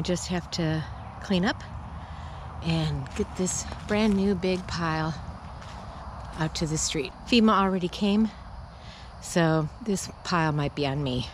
I just have to clean up and get this brand new big pile out to the street. FEMA already came, so this pile might be on me.